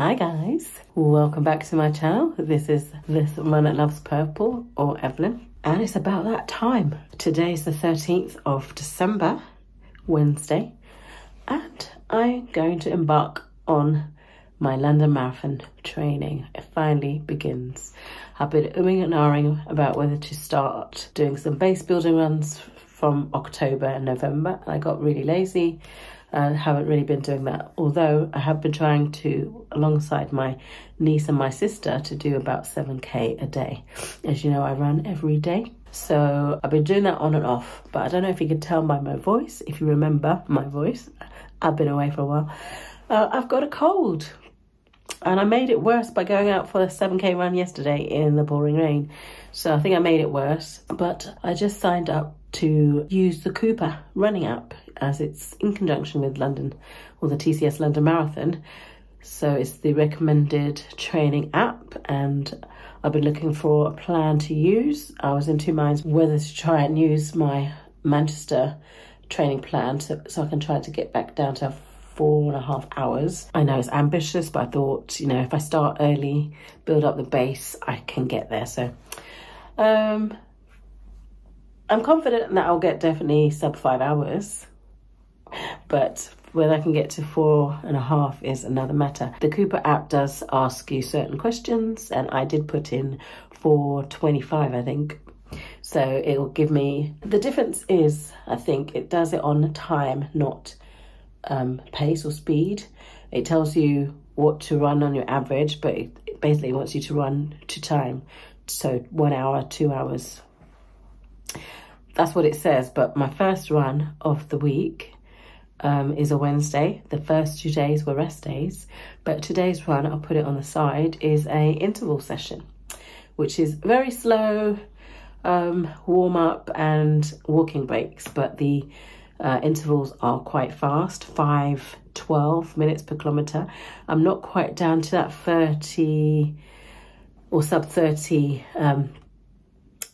Hi guys, welcome back to my channel. This is This Woman That Loves Purple or Evelyn and it's about that time. Today is the 13th of December, Wednesday, and I'm going to embark on my London Marathon training. It finally begins. I've been umming and ahhing about whether to start doing some base building runs from October and November. And I got really lazy and haven't really been doing that. Although I have been trying to, alongside my niece and my sister, to do about 7k a day. As you know, I run every day. So I've been doing that on and off, but I don't know if you can tell by my voice, if you remember my voice, I've been away for a while. Uh, I've got a cold and I made it worse by going out for a 7k run yesterday in the pouring rain. So I think I made it worse, but I just signed up to use the Coopah running app as it's in conjunction with London or the TCS London Marathon. So it's the recommended training app and I've been looking for a plan to use. I was in two minds whether to try and use my Manchester training plan so, so I can try to get back down to four and a half hours. I know it's ambitious, but I thought, you know, if I start early, build up the base, I can get there. So um, I'm confident that I'll get definitely sub five hours, but whether I can get to four and a half is another matter. The Coopah app does ask you certain questions, and I did put in 425, I think. So it will give me the difference is I think it does it on time, not um, pace or speed. It tells you what to run on your average, but it basically wants you to run to time. So one hour, two hours, that's what it says. But my first run of the week um, is a Wednesday. The first two days were rest days. But today's run, I'll put it on the side, is a interval session, which is very slow, um, warm up and walking breaks. But the uh, intervals are quite fast, 5, 12 minutes per kilometre. I'm not quite down to that 30 or sub 30 um,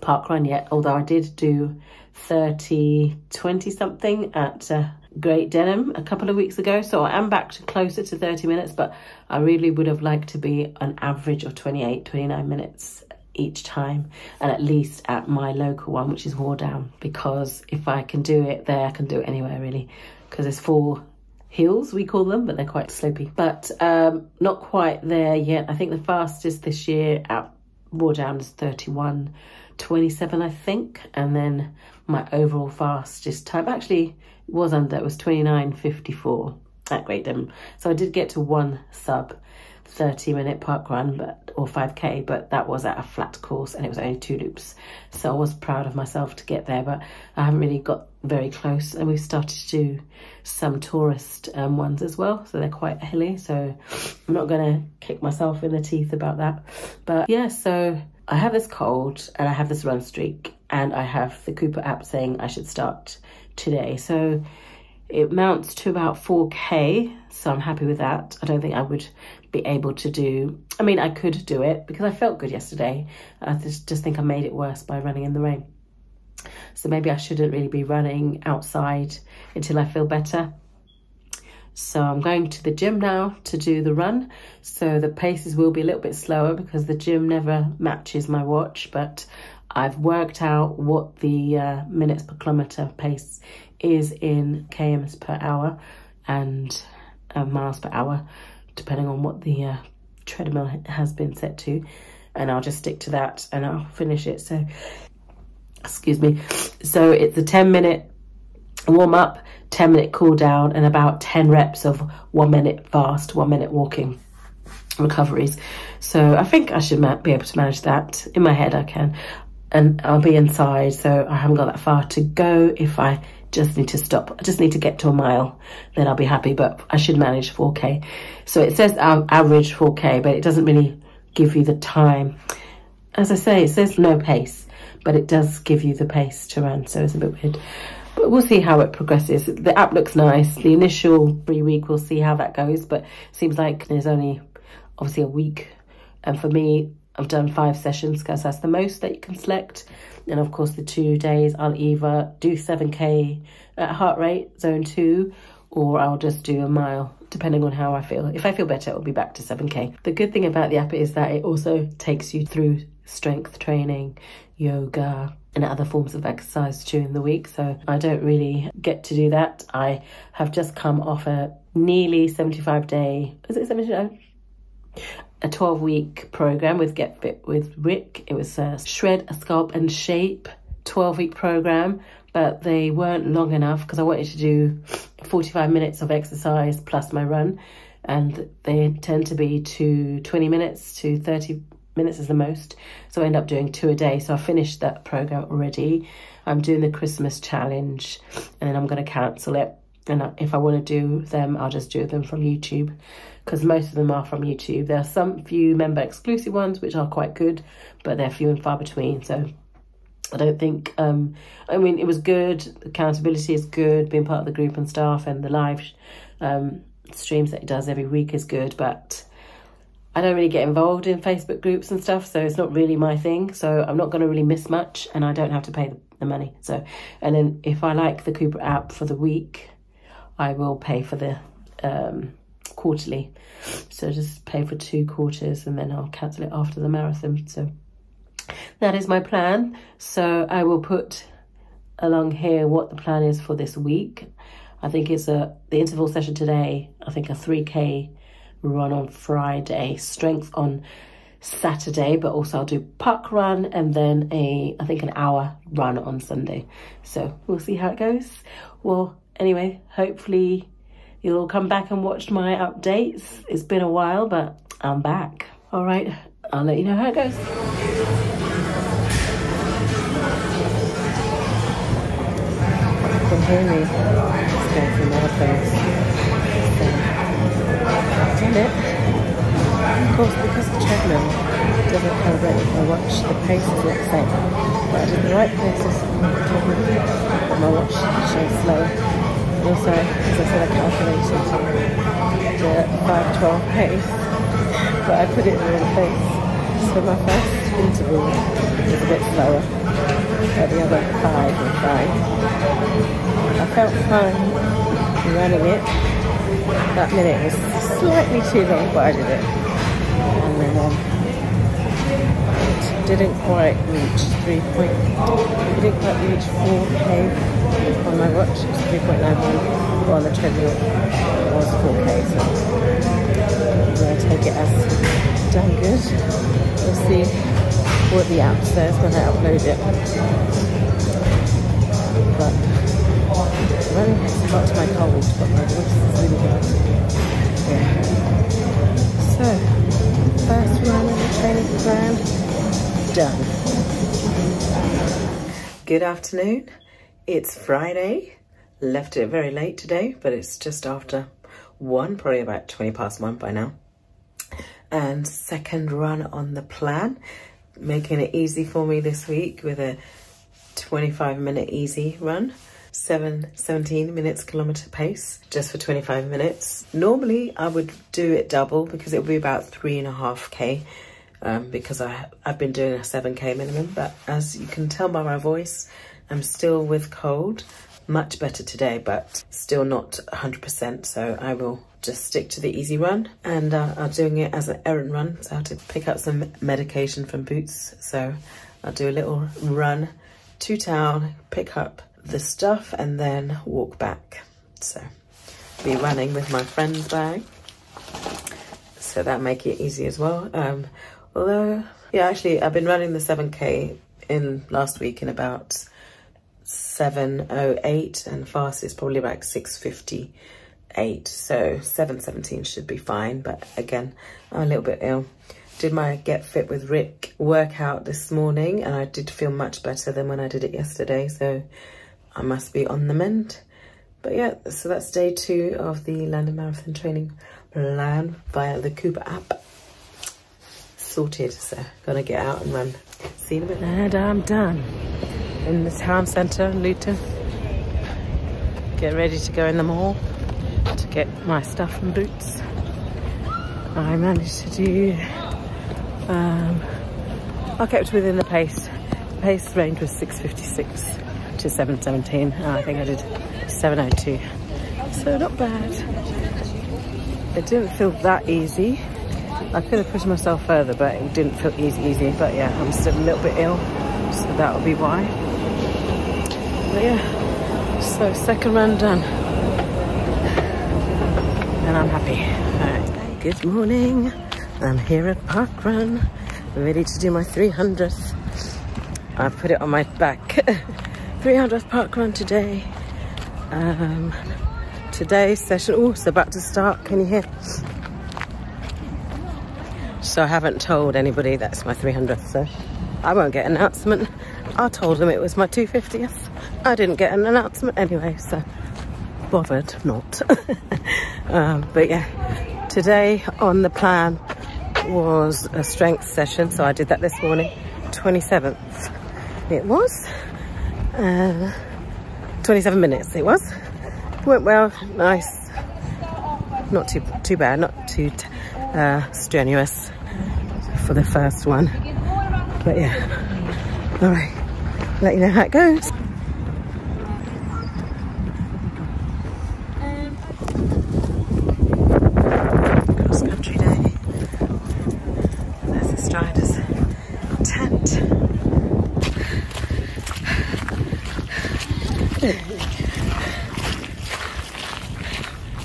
park run yet, although I did do 30, 20 something at uh, Great Denham a couple of weeks ago. So I am back to closer to 30 minutes, but I really would have liked to be an average of 28, 29 minutes each time and at least at my local one which is Wardown because if I can do it there I can do it anywhere really. Because there's four hills we call them but they're quite slopey but um, not quite there yet. I think the fastest this year at Wardown is 31 27 I think and then my overall fastest time actually was under it was 29.54 at Great Denham so I did get to one sub 30 minute park run but or 5k but that was at a flat course and it was only two loops. So I was proud of myself to get there but I haven't really got very close and we've started to do some tourist um, ones as well so they're quite hilly so I'm not gonna kick myself in the teeth about that. But yeah so I have this cold and I have this run streak and I have the Coopah app saying I should start today. So it mounts to about 4k so I'm happy with that. I don't think I would be able to do I mean I could do it because I felt good yesterday. I just, just think I made it worse by running in the rain. So maybe I shouldn't really be running outside until I feel better so I'm going to the gym now to do the run. So the paces will be a little bit slower because the gym never matches my watch but I've worked out what the uh, minutes per kilometre pace is in kms per hour and uh, miles per hour depending on what the uh, treadmill has been set to. And I'll just stick to that and I'll finish it. So excuse me. So it's a 10 minute warm up 10 minute cool down and about 10 reps of one minute fast one minute walking recoveries. So I think I should be able to manage that. In my head I can. And I'll be inside so I haven't got that far to go. If I just need to stop I just need to get to a mile then I'll be happy but I should manage 4k so it says average 4k but it doesn't really give you the time. As I say it says no pace but it does give you the pace to run so it's a bit weird but we'll see how it progresses the app looks nice the initial free week we'll see how that goes but seems like there's only obviously a week and for me I've done five sessions because that's the most that you can select. And of course, the two days I'll either do 7k at heart rate, zone two, or I'll just do a mile depending on how I feel. If I feel better, it'll be back to 7k. The good thing about the app is that it also takes you through strength training, yoga, and other forms of exercise during the week. So I don't really get to do that. I have just come off a nearly 75 day, is it 75? A 12 week program with Get Fit with Rick. It was a shred, a sculpt and shape 12 week program, but they weren't long enough because I wanted to do 45 minutes of exercise plus my run. And they tend to be to 20 minutes to 30 minutes is the most. So I end up doing two a day. So I finished that program already. I'm doing the Christmas challenge and then I'm going to cancel it. And if I want to do them, I'll just do them from YouTube because most of them are from YouTube. There are some few member exclusive ones which are quite good, but they're few and far between. So I don't think, um, I mean, it was good. Accountability is good. Being part of the group and staff and the live um, streams that he does every week is good. But I don't really get involved in Facebook groups and stuff, so it's not really my thing. So I'm not going to really miss much, and I don't have to pay the, money. So, and then if I like the Coopah app for the week, I will pay for the um, quarterly. So just pay for two quarters, and then I'll cancel it after the marathon. So that is my plan. So I will put along here what the plan is for this week. I think it's a the interval session today. I think a three k run on Friday, strength on Saturday, but also I'll do park run and then a, I think an hour run on Sunday. So we'll see how it goes. Well, anyway, hopefully you'll come back and watch my updates. It's been a while, but I'm back. All right, I'll let you know how it goes. Hear me. It's going through my face done it. Of course, because the treadmill doesn't calibrate with my watch, the pace is not the same. But I did the right paces on the but my watch shows slow. Also, as I said, I calculated the 512 pace, but I put it in the wrong place. So my first interval was a bit slower, but the other five were fine. I felt fine running it, that minute was slightly too long, but I did it. And then um, it didn't quite reach 3 point, it didn't quite reach 4K on my watch, it was 3.91, but on the treadmill it was 4K, so I'm going to take it as done good. We'll see what the app says when I upload it. But running has helped my cold, but my voice is really bad. So, first run in the training plan, done. Good afternoon. It's Friday. Left it very late today, but it's just after one, probably about 20 past one by now. And second run on the plan, making it easy for me this week with a 25 minute easy run. 7, 17 minutes kilometer pace just for 25 minutes. Normally I would do it double because it would be about three and a half K um, because I, I've been doing a 7K minimum. But as you can tell by my voice, I'm still with cold. Much better today, but still not 100%. So I will just stick to the easy run and uh, I'm doing it as an errand run. So I have to pick up some medication from Boots. So I'll do a little run to town, pick up the stuff and then walk back. So be running with my friend's bag. So that make it easy as well. Um, although, yeah, actually I've been running the 7K in last week in about 708 and fast is probably about 658. So 717 should be fine. But again, I'm a little bit ill did my Get Fit with Rick workout this morning and I did feel much better than when I did it yesterday. So I must be on the mend. But yeah, so that's day two of the London Marathon training plan via the Coopah app. Sorted, so gonna get out and run. See you in a bit. And I'm done in the town centre, Luton. Get ready to go in the mall to get my stuff and boots. I managed to do, um, I kept within the pace. The pace range was 656 to 717 and uh, I think I did 702 So not bad. It didn't feel that easy. I could have pushed myself further, but it didn't feel easy, easy. But yeah, I'm still a little bit ill, so that will be why. But yeah, so second run done. And I'm happy. Alright, good morning. I'm here at Park Run, ready to do my 300th. I put it on my back. 300th Park Run today. Um, today's session, also about to start. Can you hear? So I haven't told anybody that's my 300th, so I won't get an announcement. I told them it was my 250th. I didn't get an announcement anyway, so bothered not. um, but yeah, today on the plan was a strength session, so I did that this morning, 27th it was. Uh, 27 minutes it was. Went well, nice. Not too too bad, not too uh, strenuous for the first one. But yeah, all right, let you know how it goes. Cross country day. There's the Striders tent.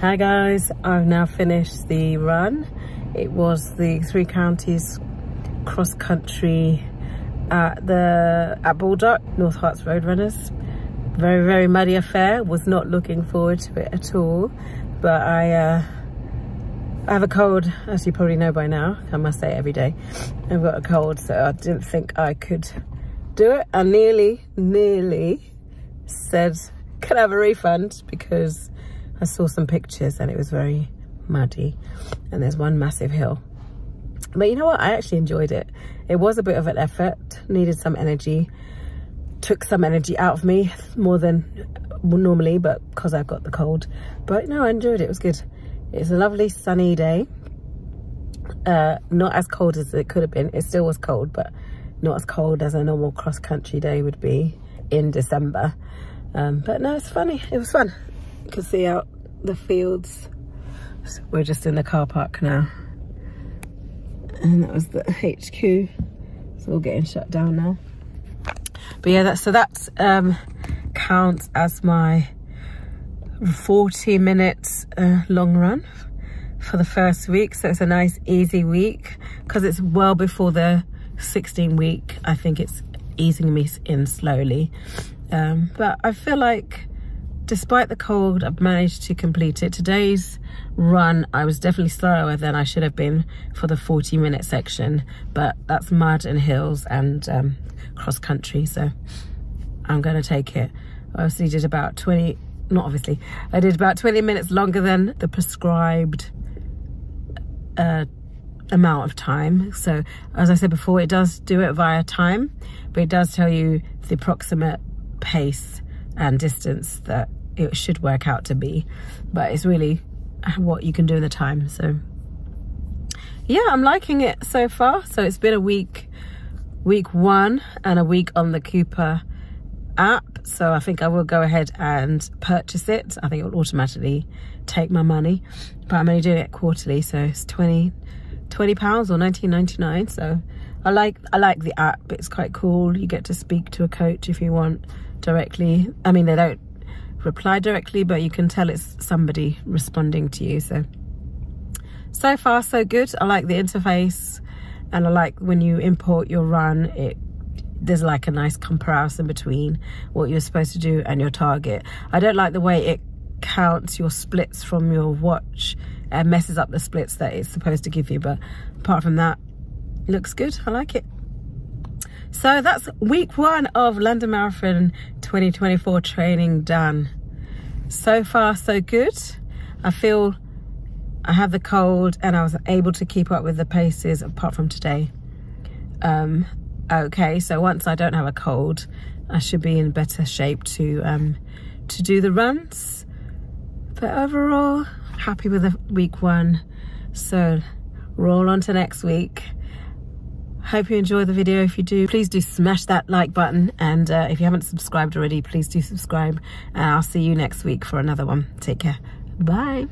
Hi guys, I've now finished the run. It was the three counties cross country at the at Baldock, North Herts Road Runners. Very, very muddy affair. Was not looking forward to it at all. But I uh, I have a cold, as you probably know by now. I must say every day. I've got a cold, so I didn't think I could do it. I nearly, nearly said, can I have a refund? Because I saw some pictures and it was very muddy. And there's one massive hill. But you know what? I actually enjoyed it. It was a bit of an effort, needed some energy, took some energy out of me more than normally, but because I've got the cold. But no, I enjoyed it. It was good. It's a lovely sunny day. Uh, not as cold as it could have been. It still was cold, but not as cold as a normal cross-country day would be in December. Um, but no, it's funny. It was fun. Can see out the fields. So we're just in the car park now. And that was the HQ. It's all getting shut down now. But yeah, that so that um, counts as my 40 minutes uh, long run for the first week. So it's a nice easy week because it's well before the 16 week. I think it's easing me in slowly. Um, but I feel like despite the cold, I've managed to complete it. Today's run, I was definitely slower than I should have been for the 40 minute section, but that's mud and hills and um, cross country. So I'm gonna take it. I obviously did about 20, not obviously, I did about 20 minutes longer than the prescribed uh, amount of time. So as I said before, it does do it via time, but it does tell you the approximate pace and distance that it should work out to be. But it's really what you can do in the time. So yeah, I'm liking it so far. So it's been a week, week one and a week on the Coopah app. So I think I will go ahead and purchase it. I think it will automatically take my money, but I'm only doing it quarterly. So it's 20, 20 pounds or 19.99. So I like, I like the app. It's quite cool. You get to speak to a coach if you want directly. I mean, they don't reply directly, but you can tell it's somebody responding to you. So, so far so good. I like the interface and I like when you import your run, it there's like a nice comparison between what you're supposed to do and your target. I don't like the way it counts your splits from your watch and messes up the splits that it's supposed to give you. But apart from that, looks good. I like it. So that's week one of London Marathon 2024 training done. So far, so good. I feel I have the cold and I was able to keep up with the paces apart from today. Um, okay, so once I don't have a cold, I should be in better shape to um, to do the runs. But overall, happy with the week one. So roll on to next week hope you enjoy the video. If you do, please do smash that like button. And uh, if you haven't subscribed already, please do subscribe. And I'll see you next week for another one. Take care. Bye.